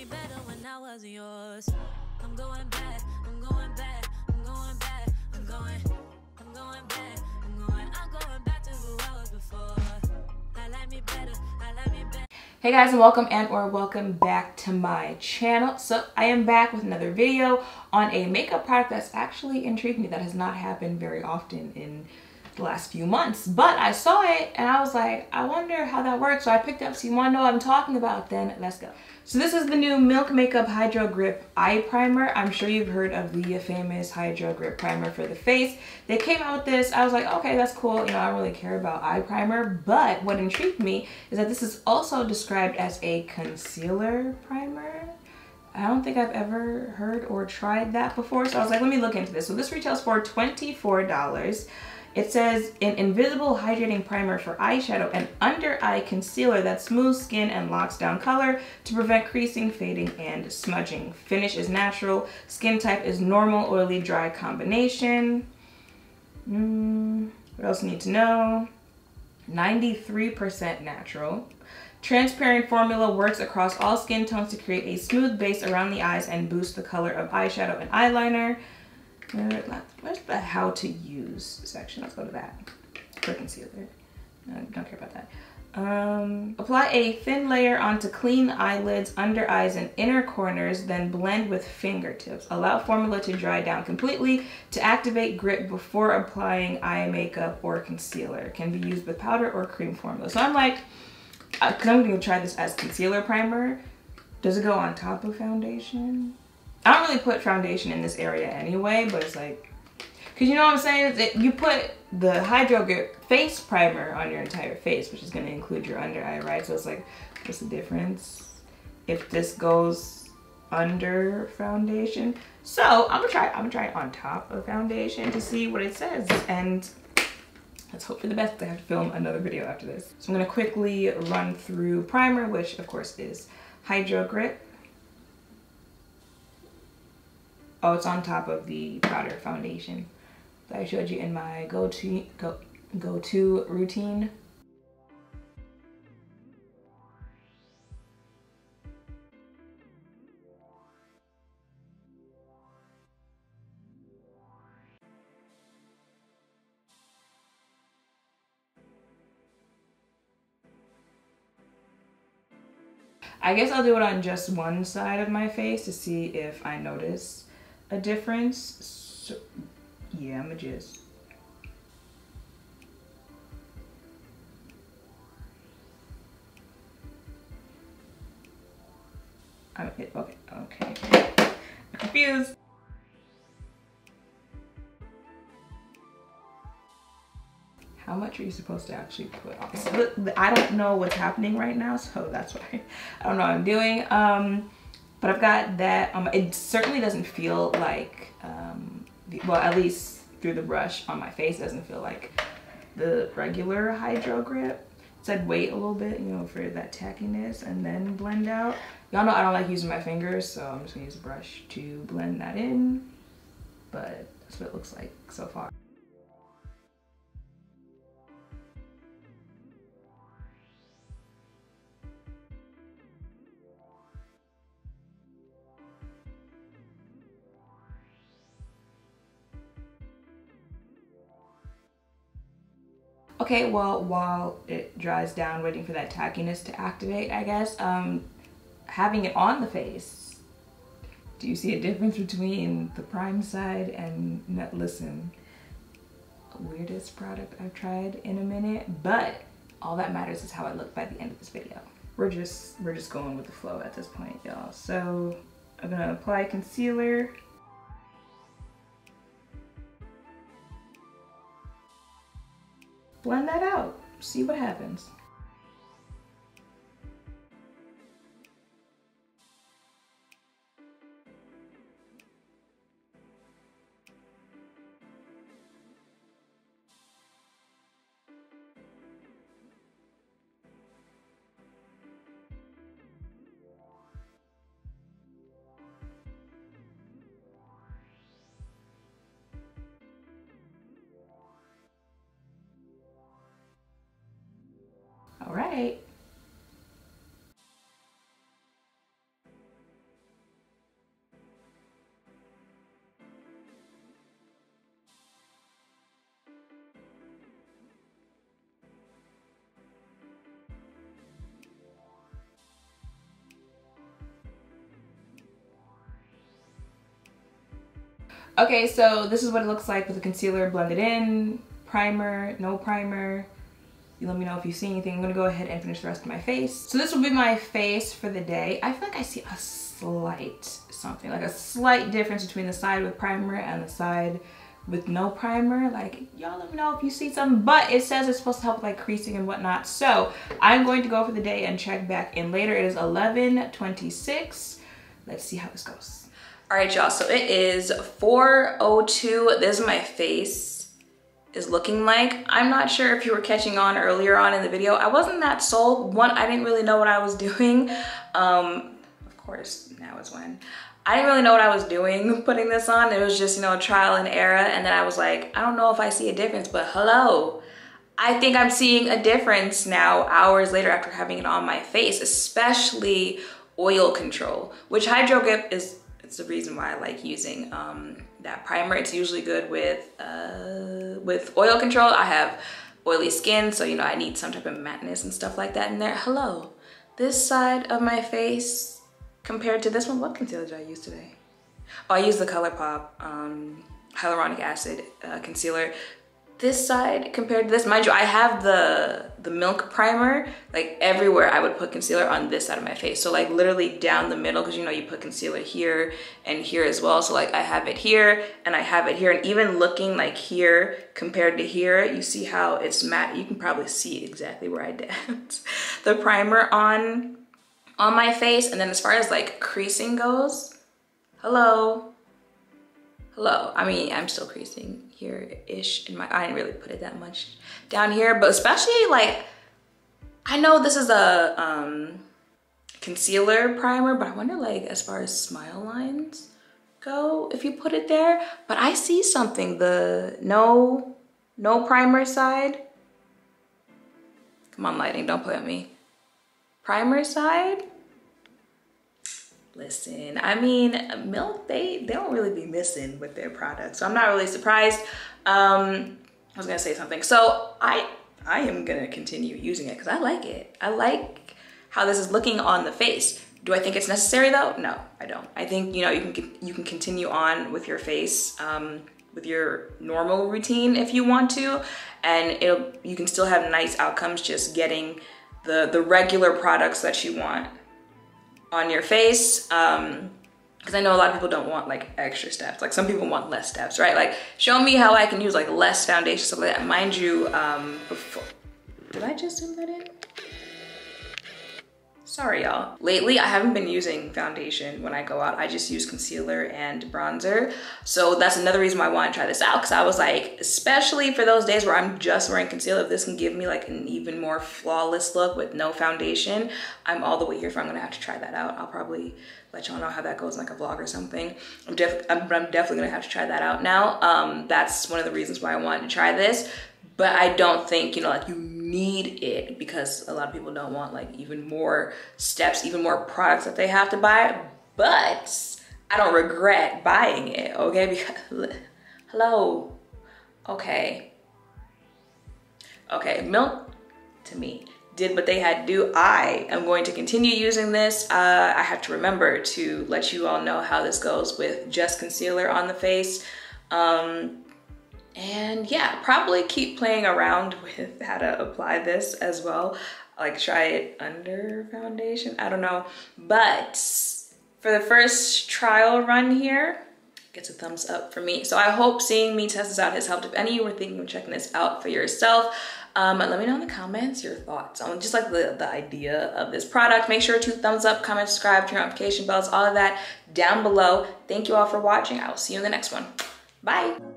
me better when I wasn't yours. I'm going back, I'm going back, I'm going back, I'm going, I'm going back, I'm going, I'm going back to who I was before. I like me better, I like me better. Hey guys and welcome and or welcome back to my channel. So I am back with another video on a makeup product that's actually intrigued me that has not happened very often in the last few months. But I saw it and I was like, I wonder how that works. So I picked up, so you wanna know what I'm talking about, then let's go. So this is the new Milk Makeup Hydro Grip Eye Primer. I'm sure you've heard of the famous Hydro Grip Primer for the face. They came out with this, I was like, okay, that's cool. You know, I don't really care about eye primer, but what intrigued me is that this is also described as a concealer primer. I don't think I've ever heard or tried that before. So I was like, let me look into this. So this retails for $24. It says an invisible hydrating primer for eyeshadow and under eye concealer that smooths skin and locks down color to prevent creasing, fading, and smudging. Finish is natural. Skin type is normal, oily, dry combination. Mm, what else you need to know? 93% natural. Transparent formula works across all skin tones to create a smooth base around the eyes and boost the color of eyeshadow and eyeliner. Where's the how to use section? Let's go to that for concealer. I don't care about that. Um, apply a thin layer onto clean eyelids, under eyes, and inner corners, then blend with fingertips. Allow formula to dry down completely to activate grip before applying eye makeup or concealer. Can be used with powder or cream formula. So I'm like, because uh, I'm going to try this as concealer primer. Does it go on top of foundation? I don't really put foundation in this area anyway, but it's like, cause you know what I'm saying? It, you put the Hydro Grip face primer on your entire face, which is gonna include your under eye, right? So it's like, what's the difference? If this goes under foundation. So I'm gonna try, I'm gonna try it on top of foundation to see what it says. And let's hope for the best. I have to film another video after this. So I'm gonna quickly run through primer, which of course is Hydro Grip. Oh, it's on top of the powder foundation that I showed you in my go-to go, go-to routine. I guess I'll do it on just one side of my face to see if I notice a difference. So, yeah, I'm a just. I'm, okay, okay. I'm confused. How much are you supposed to actually put on? So, I don't know what's happening right now, so that's why I don't know what I'm doing. Um, but I've got that, um, it certainly doesn't feel like, um, the, well, at least through the brush on my face, doesn't feel like the regular Hydro Grip. So I'd wait a little bit, you know, for that tackiness and then blend out. Y'all know I don't like using my fingers, so I'm just gonna use a brush to blend that in. But that's what it looks like so far. Okay, well, while it dries down, waiting for that tackiness to activate, I guess, um, having it on the face, do you see a difference between the prime side and, listen, weirdest product I've tried in a minute, but all that matters is how I look by the end of this video. We're just, we're just going with the flow at this point, y'all. So I'm gonna apply concealer blend that out. See what happens. All right. Okay, so this is what it looks like with the concealer blended in, primer, no primer, you let me know if you see anything. I'm gonna go ahead and finish the rest of my face. So this will be my face for the day. I feel like I see a slight something, like a slight difference between the side with primer and the side with no primer. Like, y'all let me know if you see something, but it says it's supposed to help with like creasing and whatnot. So I'm going to go for the day and check back in later. It is 11.26. Let's see how this goes. All right, y'all, so it is 4.02. This is my face is looking like. I'm not sure if you were catching on earlier on in the video. I wasn't that sold. One, I didn't really know what I was doing. Um, of course, now is when. I didn't really know what I was doing putting this on. It was just, you know, trial and error. And then I was like, I don't know if I see a difference, but hello. I think I'm seeing a difference now hours later after having it on my face, especially oil control, which Hydro Grip is it's the reason why I like using um, that primer. It's usually good with, uh, with oil control. I have oily skin, so you know I need some type of matteness and stuff like that in there. Hello, this side of my face compared to this one, what concealer did I use today? Oh, I used the ColourPop um, hyaluronic acid uh, concealer this side compared to this. Mind you, I have the, the milk primer, like everywhere I would put concealer on this side of my face. So like literally down the middle, cause you know, you put concealer here and here as well. So like I have it here and I have it here. And even looking like here compared to here, you see how it's matte. You can probably see exactly where I did the primer on, on my face. And then as far as like creasing goes, hello, hello. I mean, I'm still creasing here-ish in my, I didn't really put it that much down here, but especially like, I know this is a um, concealer primer, but I wonder like as far as smile lines go, if you put it there, but I see something, the no, no primer side. Come on lighting, don't play with me. Primer side, Listen, I mean, Milk, they, they don't really be missing with their products. So I'm not really surprised. Um, I was gonna say something. So I, I am gonna continue using it because I like it. I like how this is looking on the face. Do I think it's necessary though? No, I don't. I think, you know, you can, you can continue on with your face, um, with your normal routine if you want to, and it'll, you can still have nice outcomes just getting the, the regular products that you want on your face. Um, because I know a lot of people don't want like extra steps. Like some people want less steps, right? Like show me how I can use like less foundation, like that. Mind you, um, before, did I just zoom that in? Sorry, y'all. Lately, I haven't been using foundation when I go out. I just use concealer and bronzer. So that's another reason why I want to try this out because I was like, especially for those days where I'm just wearing concealer, if this can give me like an even more flawless look with no foundation, I'm all the way here for I'm gonna have to try that out. I'll probably let y'all know how that goes in like a vlog or something. I'm, def I'm, I'm definitely gonna have to try that out now. Um, that's one of the reasons why I wanted to try this but I don't think, you know, like you need it because a lot of people don't want like even more steps, even more products that they have to buy. But I don't regret buying it, okay? Because, hello, okay. Okay, milk to me did what they had to do. I am going to continue using this. Uh, I have to remember to let you all know how this goes with just concealer on the face. Um, and yeah, probably keep playing around with how to apply this as well. Like try it under foundation, I don't know. But for the first trial run here, gets a thumbs up for me. So I hope seeing me test this out has helped. If any of you were thinking of checking this out for yourself, um, let me know in the comments your thoughts on just like the, the idea of this product. Make sure to thumbs up, comment, subscribe, turn notification bells, all of that down below. Thank you all for watching. I will see you in the next one. Bye.